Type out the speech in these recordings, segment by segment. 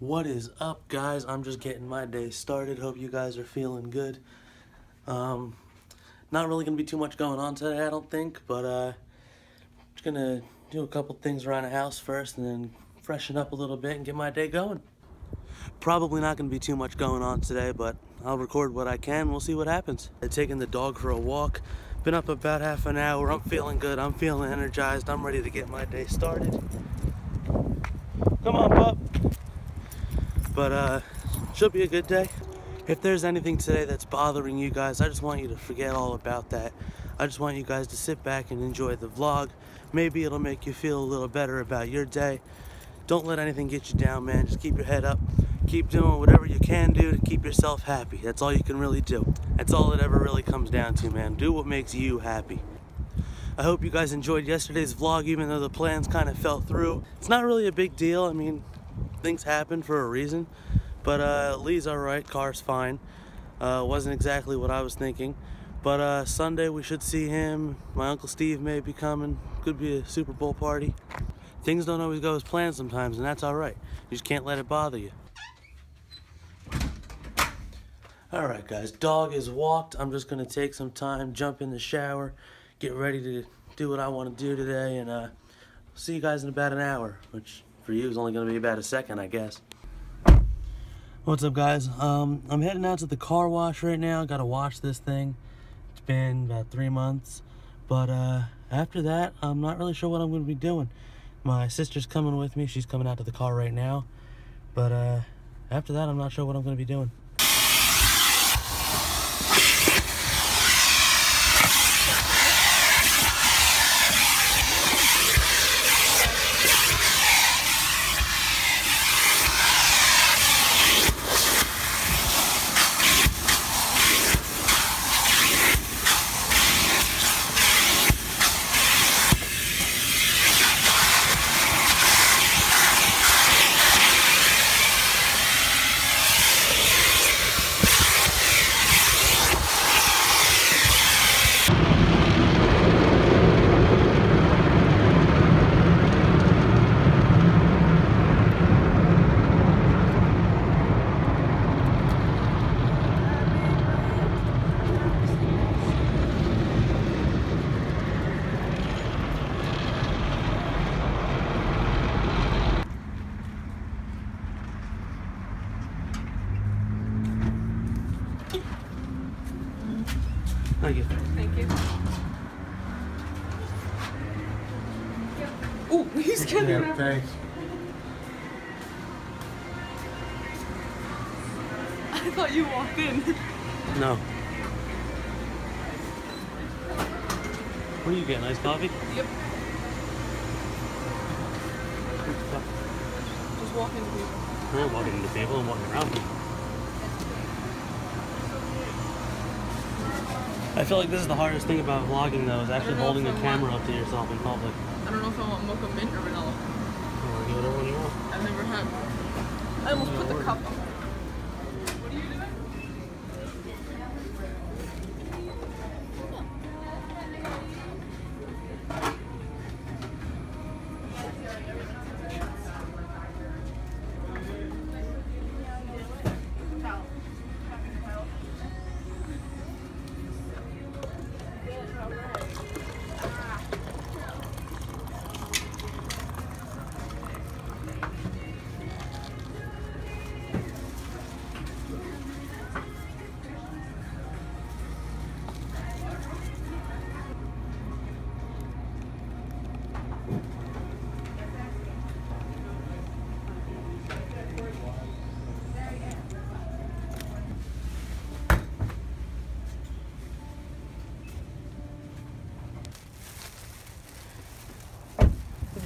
What is up, guys? I'm just getting my day started. Hope you guys are feeling good. Um, not really gonna be too much going on today, I don't think, but uh, just gonna do a couple things around the house first, and then freshen up a little bit and get my day going. Probably not gonna be too much going on today, but I'll record what I can. We'll see what happens. I'm taking the dog for a walk. Been up about half an hour. I'm feeling good. I'm feeling energized. I'm ready to get my day started. Come on. But uh, should be a good day. If there's anything today that's bothering you guys, I just want you to forget all about that. I just want you guys to sit back and enjoy the vlog. Maybe it'll make you feel a little better about your day. Don't let anything get you down, man. Just keep your head up. Keep doing whatever you can do to keep yourself happy. That's all you can really do. That's all it ever really comes down to, man. Do what makes you happy. I hope you guys enjoyed yesterday's vlog, even though the plans kind of fell through. It's not really a big deal. I mean, things happen for a reason. But uh, Lee's all right. Car's fine. Uh, wasn't exactly what I was thinking. But uh, Sunday we should see him. My Uncle Steve may be coming. Could be a Super Bowl party. Things don't always go as planned sometimes, and that's all right. You just can't let it bother you. All right, guys, dog is walked. I'm just gonna take some time, jump in the shower, get ready to do what I want to do today, and uh, see you guys in about an hour, which for you is only gonna be about a second, I guess. What's up, guys? Um, I'm heading out to the car wash right now. Gotta wash this thing. It's been about three months, but uh, after that, I'm not really sure what I'm gonna be doing. My sister's coming with me. She's coming out to the car right now, but uh, after that, I'm not sure what I'm gonna be doing. Thank you. Thank you. Oh, he's getting Yeah, up. thanks. I thought you walked in. No. What are you getting? Iced coffee? Yep. Just walking into people. I'm not walking into people. I'm walking around I feel like this is the hardest thing about vlogging, though, is actually holding a camera up to yourself in public. I don't know if I want mocha mint or vanilla. Or whatever one you want. I've never had. I almost put the cup up.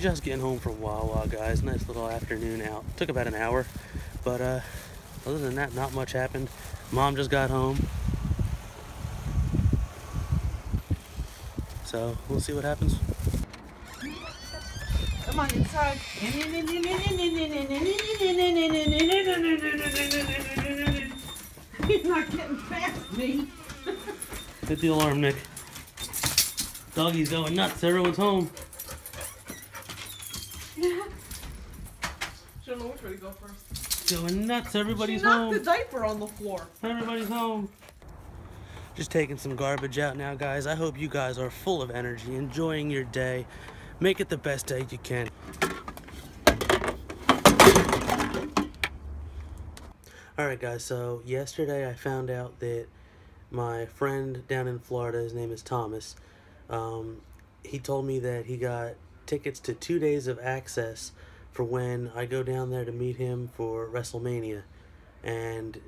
Just getting home from Wawa, guys. Nice little afternoon out. Took about an hour, but uh, other than that, not much happened. Mom just got home. So we'll see what happens. Come on inside. He's not getting past me. Hit the alarm, Nick. Doggy's going nuts. Everyone's home. Don't know which way to go. first. Going nuts. She Everybody's knocked the home. diaper on the floor. Everybody's home. Just taking some garbage out now, guys. I hope you guys are full of energy, enjoying your day. Make it the best day you can. Alright, guys, so yesterday I found out that my friend down in Florida, his name is Thomas, um, he told me that he got tickets to two days of access for when I go down there to meet him for WrestleMania. And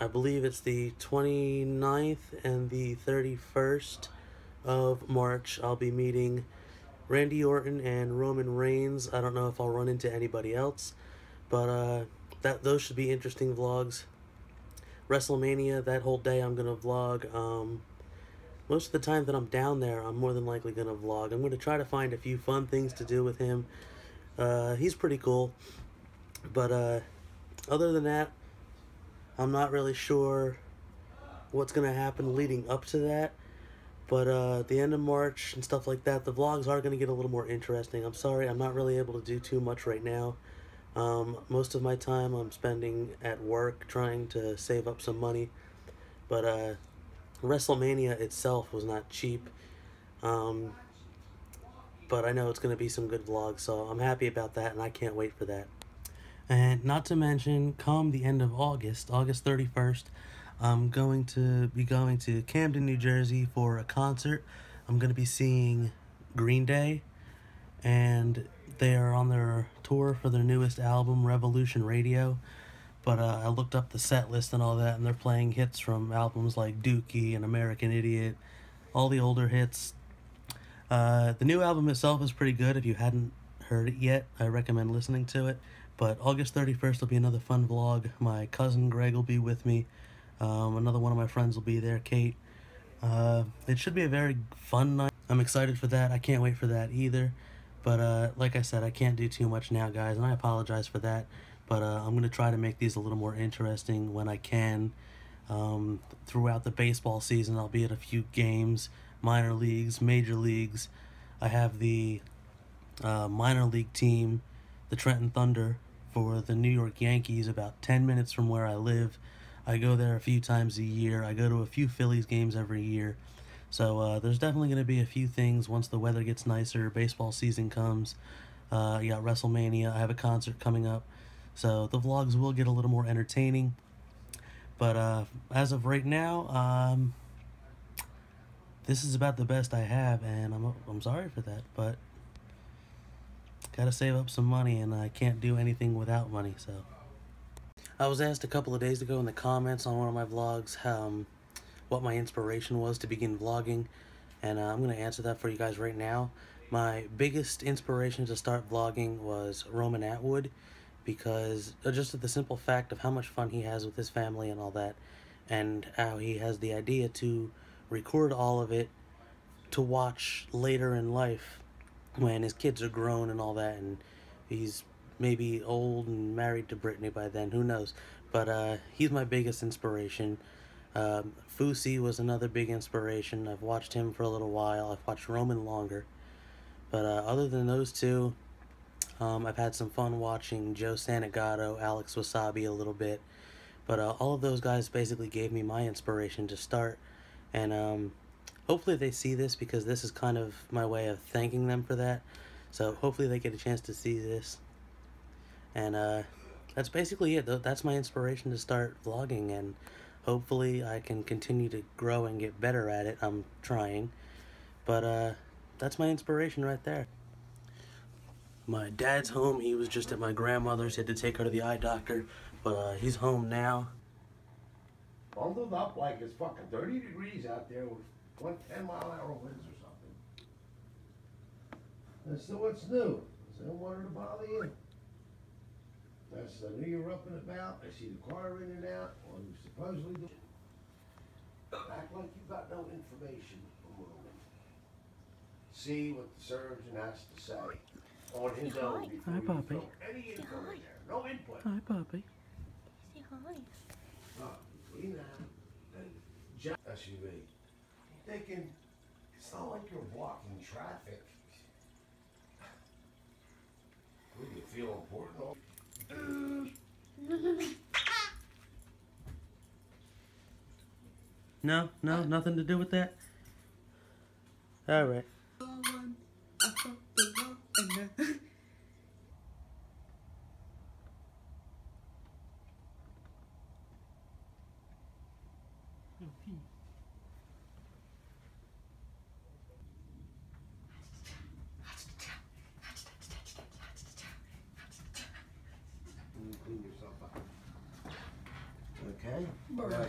I believe it's the 29th and the 31st of March. I'll be meeting Randy Orton and Roman Reigns. I don't know if I'll run into anybody else, but uh, that those should be interesting vlogs. WrestleMania, that whole day I'm gonna vlog. Um, most of the time that I'm down there, I'm more than likely gonna vlog. I'm gonna try to find a few fun things to do with him. Uh, he's pretty cool, but uh, other than that, I'm not really sure what's gonna happen leading up to that. But uh, the end of March and stuff like that, the vlogs are gonna get a little more interesting. I'm sorry, I'm not really able to do too much right now. Um, most of my time I'm spending at work trying to save up some money. But uh, WrestleMania itself was not cheap. Um, but I know it's going to be some good vlogs, so I'm happy about that, and I can't wait for that. And not to mention, come the end of August, August 31st, I'm going to be going to Camden, New Jersey for a concert. I'm going to be seeing Green Day, and they are on their tour for their newest album, Revolution Radio. But uh, I looked up the set list and all that, and they're playing hits from albums like Dookie and American Idiot, all the older hits. Uh, the new album itself is pretty good. If you hadn't heard it yet, I recommend listening to it. But August 31st will be another fun vlog. My cousin Greg will be with me. Um, another one of my friends will be there, Kate. Uh, it should be a very fun night. I'm excited for that. I can't wait for that either. But uh, like I said, I can't do too much now, guys, and I apologize for that. But uh, I'm going to try to make these a little more interesting when I can. Um, throughout the baseball season, I'll be at a few games, minor leagues, major leagues. I have the uh, minor league team, the Trenton Thunder, for the New York Yankees, about 10 minutes from where I live. I go there a few times a year. I go to a few Phillies games every year. So uh, there's definitely going to be a few things once the weather gets nicer, baseball season comes. Uh, you got WrestleMania. I have a concert coming up. So the vlogs will get a little more entertaining. But uh, as of right now, um, this is about the best I have, and I'm, I'm sorry for that. But gotta save up some money, and I can't do anything without money, so. I was asked a couple of days ago in the comments on one of my vlogs um, what my inspiration was to begin vlogging, and uh, I'm to answer that for you guys right now. My biggest inspiration to start vlogging was Roman Atwood, because uh, just the simple fact of how much fun he has with his family and all that, and how he has the idea to record all of it to watch later in life when his kids are grown and all that, and he's maybe old and married to Brittany by then, who knows? But uh, he's my biggest inspiration. Um, Fousey was another big inspiration. I've watched him for a little while. I've watched Roman longer. But uh, other than those two, um, I've had some fun watching Joe Santagato, Alex Wasabi a little bit. But uh, all of those guys basically gave me my inspiration to start. And um, hopefully they see this because this is kind of my way of thanking them for that. So hopefully they get a chance to see this. And uh, that's basically it. Th- That's my inspiration to start vlogging, and hopefully I can continue to grow and get better at it. I'm trying, but uh, that's my inspiration right there. My dad's home. He was just at my grandmother's. He had to take her to the eye doctor, but uh, he's home now. Bundled up like it's fucking 30 degrees out there with one 10 mile an hour winds or something. And so what's new? Is there wanted to bother you? That's, I knew you were up and about. I see the car in and out. Well, you supposedly do. Act like you got no information from Roman. See what the surgeon has to say on his own before Hi, you Poppy. any info in there. No input. Hi, puppy. Say hi. Uh, between that and Jack SUV, thinking it's not like you're blocking traffic. Would you feel important? No, no, nothing to do with that. All right. You clean yourself up. Okay? Alright,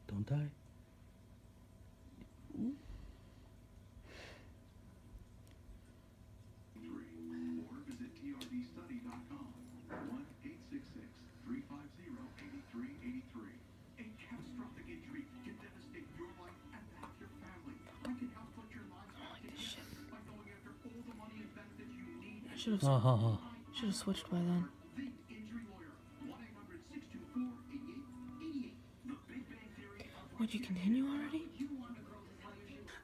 you need. I should have Ha ha ha. should have switched by then. You continue already?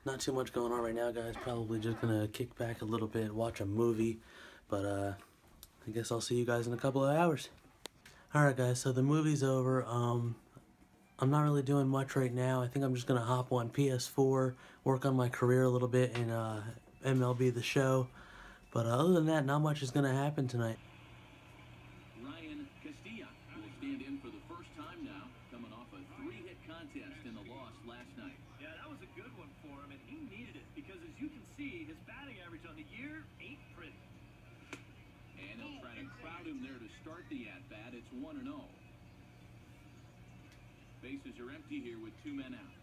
Not too much going on right now, guys. Probably just gonna kick back a little bit, watch a movie. But uh, I guess I'll see you guys in a couple of hours. All right, guys. So the movie's over. Um, I'm not really doing much right now. I think I'm just gonna hop on PS4, work on my career a little bit in uh, MLB The Show. But uh, other than that, not much is gonna happen tonight. Start the at-bat. It's 1 and 0. Bases are empty here with two men out.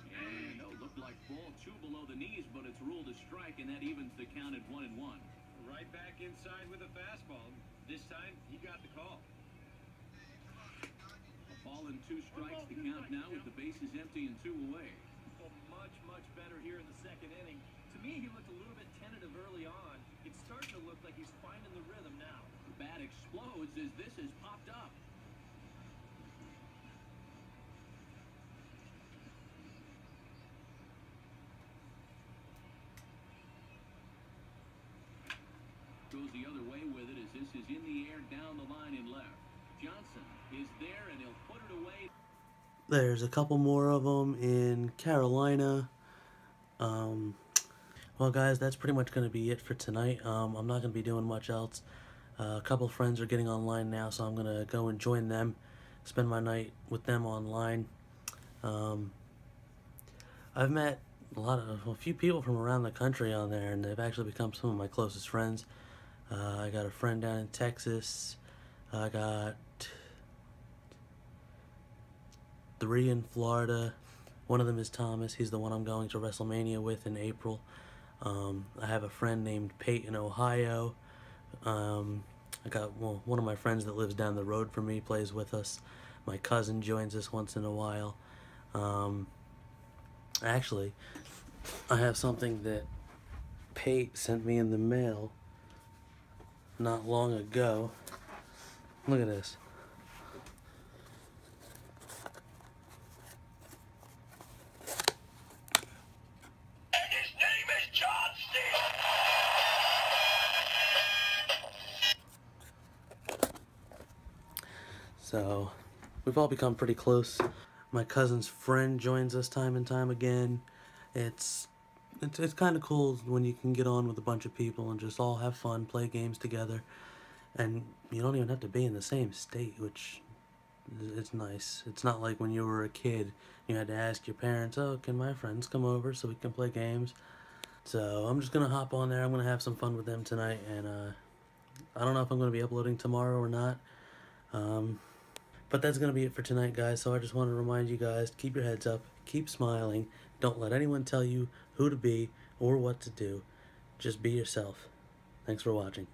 And oh, a look like ball two below the knees, but it's ruled a strike, and that evens the count at 1 and 1. Right back inside with a fastball. This time, he got the call. A ball and two strikes the count now with the bases empty and two away. Much, much better here in the second inning. To me, he looked a little bit tentative early on. It's starting to look like he's finding the rhythm now. The bat explodes as this has popped up. Goes the other way with it as this is in the air down the line left. Johnson is there and he'll put it away. There's a couple more of them in Carolina. Um, well, guys, that's pretty much going to be it for tonight. Um, I'm not going to be doing much else. Uh, a couple friends are getting online now, so I'm going to go and join them, spend my night with them online. Um, I've met a lot of a few people from around the country on there, and they've actually become some of my closest friends. Uh, I got a friend down in Texas. I got three in Florida. One of them is Thomas. He's the one I'm going to WrestleMania with in April. Um, I have a friend named Peyton, Ohio. Um, I got well, one of my friends that lives down the road from me plays with us. My cousin joins us once in a while. Um, actually, I have something that Pate sent me in the mail not long ago. Look at this. So, we've all become pretty close. My cousin's friend joins us time and time again. It's it's, it's kind of cool when you can get on with a bunch of people and just all have fun, play games together, and you don't even have to be in the same state, which it's nice. It's not like when you were a kid, you had to ask your parents, "Oh, can my friends come over so we can play games?" So I'm just gonna hop on there. I'm gonna have some fun with them tonight, and uh, I don't know if I'm gonna be uploading tomorrow or not. Um, but that's going to be it for tonight, guys. So I just want to remind you guys keep your heads up, keep smiling. Don't let anyone tell you who to be, or what to do. Just be yourself. Thanks for watching.